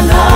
One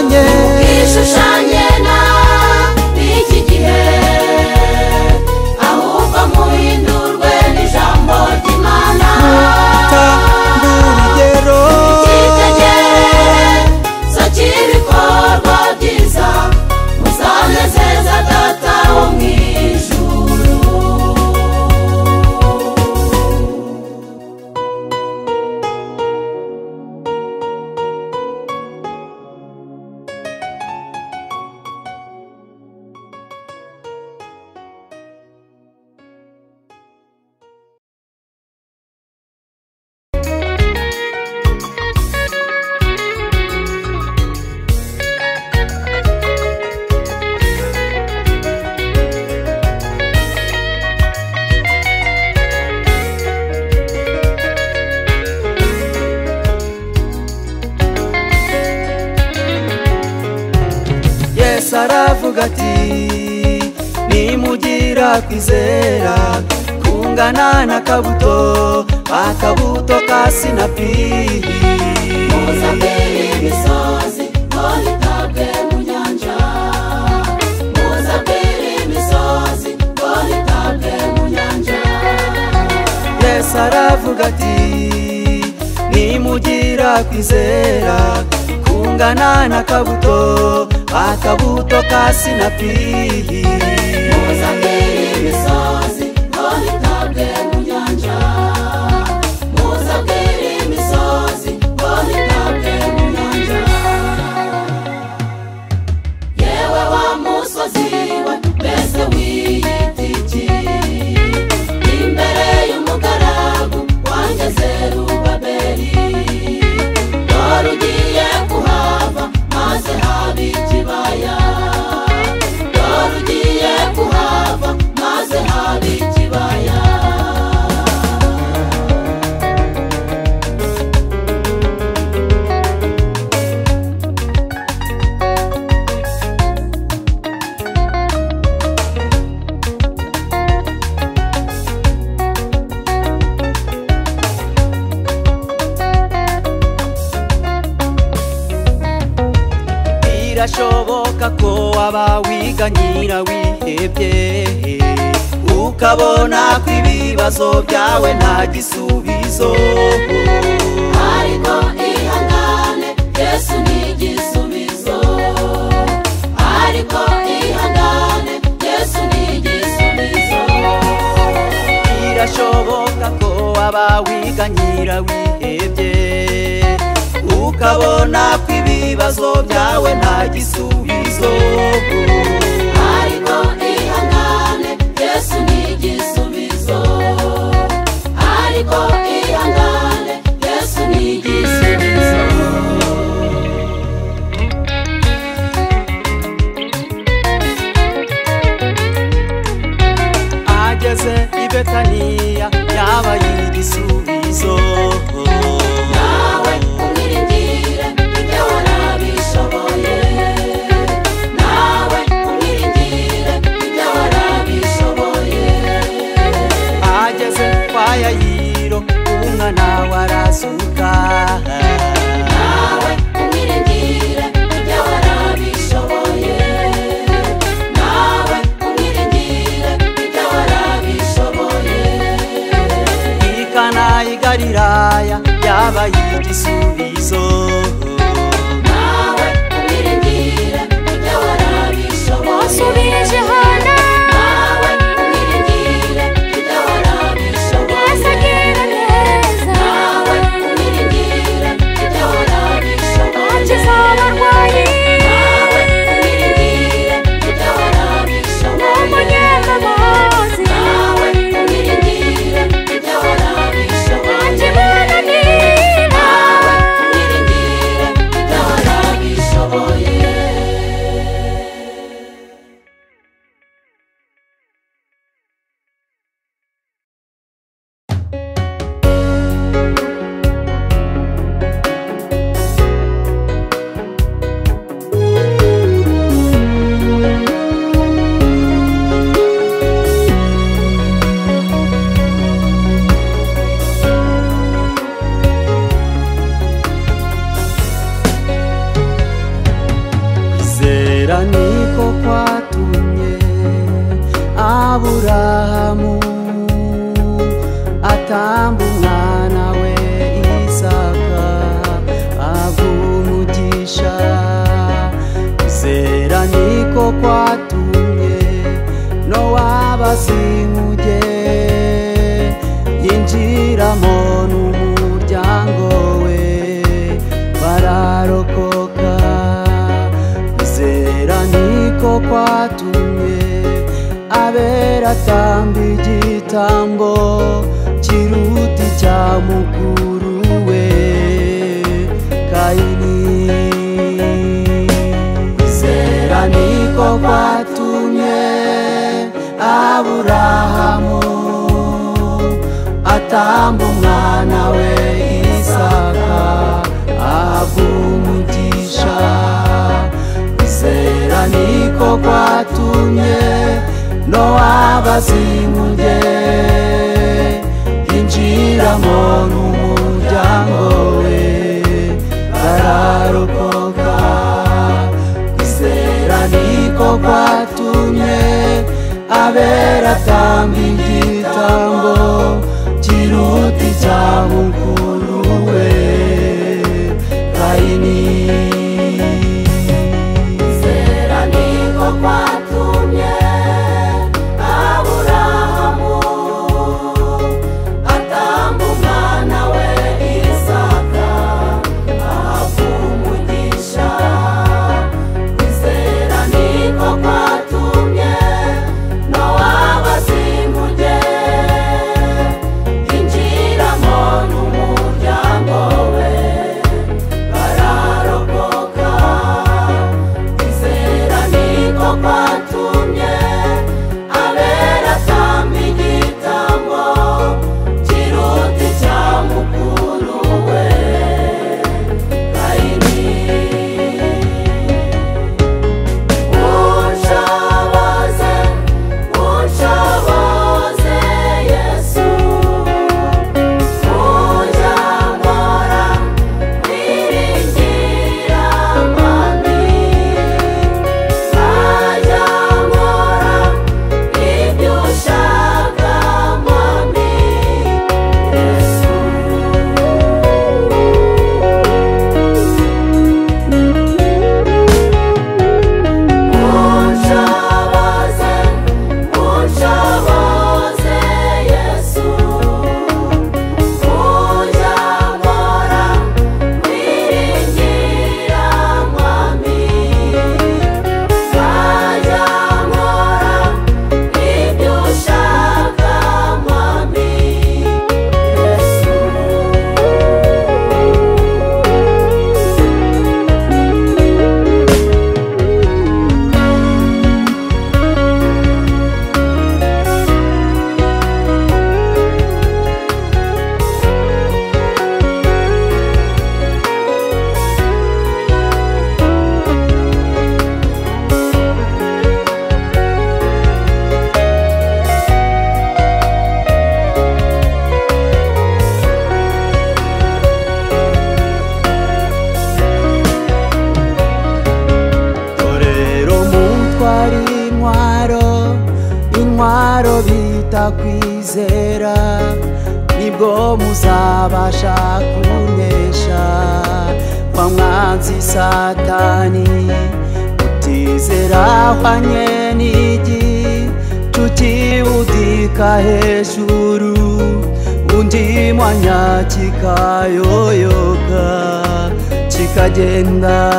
一生沙年。nimugira kwizera kungana na kabuto akabuto ka sinapiri muzabere imisozi ntitabwe mu nyanja muzabere imisozi ntitabwe mu nyanja yesu aravuga ati nimugira kwizera kungana na kabuto Makabuto kasi na pili. bye. Ukabona ko ibibazo byawe nta gisubizo. Ariko ihangane yesu ni igisubizo. Ariko ihangane yesu ni igisubizo. Birashoboka ko waba wiga nyirawihebye ukabona ko ibibazo byawe nta gisubizo. Mexico. Wabasinkuge yinjiramo n'umuryango we. Bararokoka zera niko kwatumye. Abera atamba igitambo kiruti cya mukuru. Aburahamu atamba umwana we isaka ahabwa umugisha zera niko kwatumye no wabazinkuge yinjiramo n'umuryango we bararokoka kwizera niko kwatumye abera atamba igitambo kiruti cya mukuru muzabasha kunesha kwa mwanzi satani. Utizera hwanye n'igicu kibudika hejuru undi mwanya kikayoyoka kikagenda